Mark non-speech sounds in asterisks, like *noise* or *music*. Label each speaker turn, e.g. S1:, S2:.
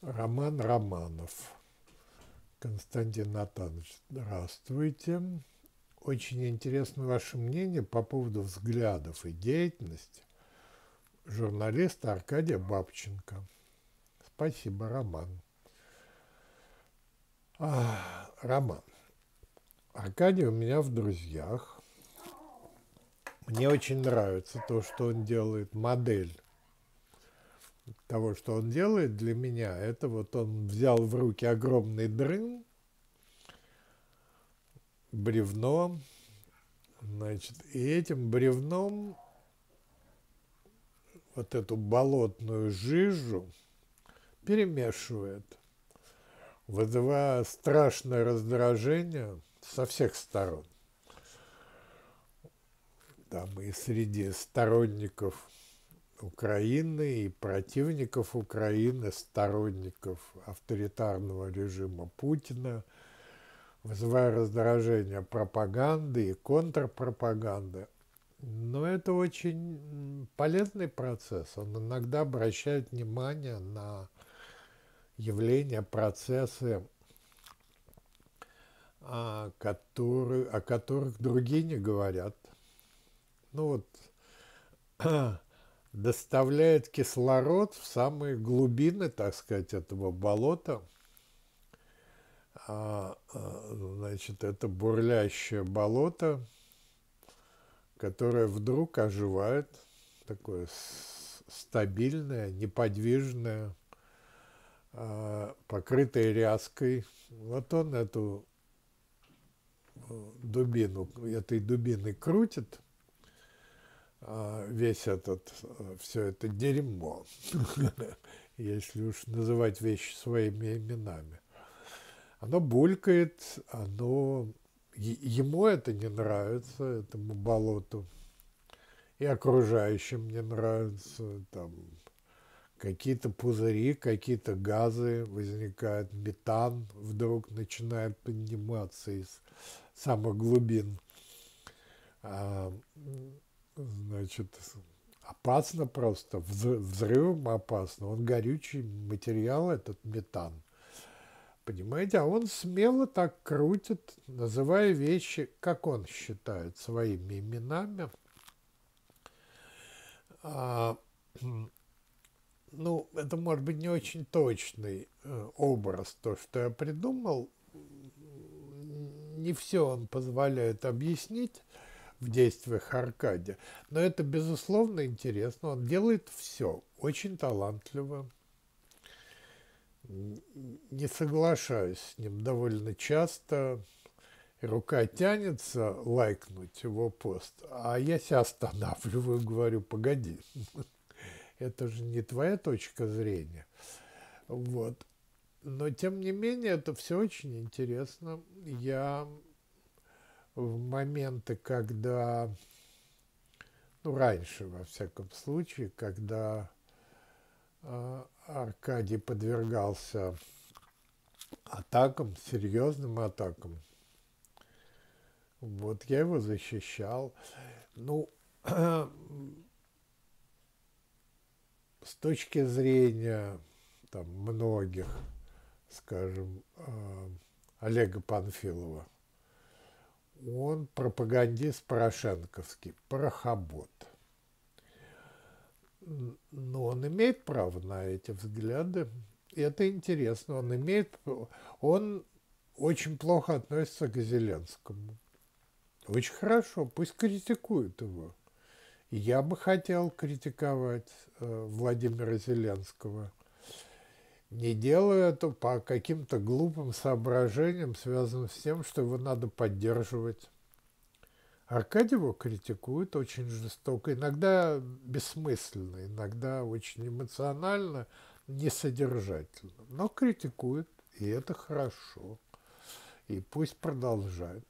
S1: Роман Романов. Константин Натанович, здравствуйте. Очень интересно ваше мнение по поводу взглядов и деятельности журналиста Аркадия Бабченко. Спасибо, Роман. А, Роман. Аркадий у меня в друзьях. Мне очень нравится то, что он делает, модель того, что он делает для меня, это вот он взял в руки огромный дрын, бревно, значит, и этим бревном вот эту болотную жижу перемешивает, вызывая страшное раздражение со всех сторон. Там и среди сторонников Украины и противников Украины, сторонников авторитарного режима Путина, вызывая раздражение пропаганды и контрпропаганды. Но это очень полезный процесс. Он иногда обращает внимание на явления, процессы, о, которые, о которых другие не говорят. Ну вот *clears throat* доставляет кислород в самые глубины, так сказать, этого болота. А, а, значит, это бурлящее болото, которое вдруг оживает, такое стабильное, неподвижное, а, покрытое ряской. Вот он эту э, дубину, этой дубиной крутит – весь этот, э, все это дерьмо, *laughs* если уж называть вещи своими именами. Оно булькает, оно, ему это не нравится, этому болоту, и окружающим не нравится, там, какие-то пузыри, какие-то газы возникают, метан вдруг начинает подниматься из самых глубин. Значит, опасно просто, взрывом опасно. Он горючий материал, этот метан. Понимаете, а он смело так крутит, называя вещи, как он считает, своими именами. А, *clears throat* ну, это может быть не очень точный э, образ, то, что я придумал. Не все он позволяет объяснить в действиях Аркадия. Но это, безусловно, интересно. Он делает все очень талантливо. Не соглашаюсь с ним довольно часто. Рука тянется лайкнуть его пост, а я себя останавливаю, говорю, погоди, *laughs* это же не твоя точка зрения. Вот. Но, тем не менее, это все очень интересно. Я в моменты, когда, ну, раньше, во всяком случае, когда э, Аркадий подвергался атакам, серьезным атакам, вот я его защищал. Ну, *clears throat* с точки зрения там, многих, скажем, э, Олега Панфилова – он пропагандист порошенковский, порохобот. Но он имеет право на эти взгляды. И это интересно. Он имеет... Он очень плохо относится к Зеленскому. Очень хорошо, пусть критикуют его. Я бы хотел критиковать э, Владимира Зеленского – не делаю это по каким-то глупым соображениям, связанным с тем, что его надо поддерживать. Аркадий его критикует очень жестоко, иногда бессмысленно, иногда очень эмоционально, несодержательно, но критикует, и это хорошо. И пусть продолжает.